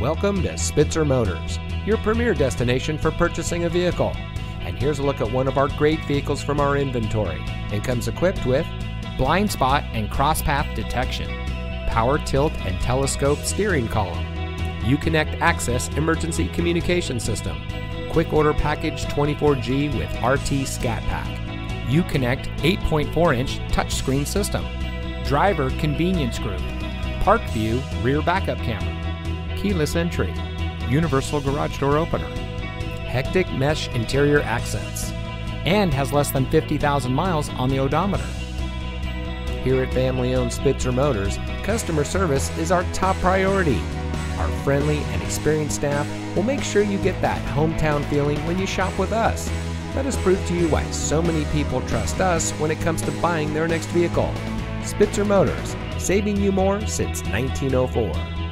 Welcome to Spitzer Motors, your premier destination for purchasing a vehicle. And here's a look at one of our great vehicles from our inventory. It comes equipped with blind spot and cross path detection, power tilt and telescope steering column, Uconnect Access emergency communication system, quick order package 24G with RT Scat Pack, Uconnect 8.4 inch touchscreen system, driver convenience group, park view rear backup camera, keyless entry, universal garage door opener, hectic mesh interior accents, and has less than 50,000 miles on the odometer. Here at family owned Spitzer Motors, customer service is our top priority. Our friendly and experienced staff will make sure you get that hometown feeling when you shop with us. Let us prove to you why so many people trust us when it comes to buying their next vehicle. Spitzer Motors, saving you more since 1904.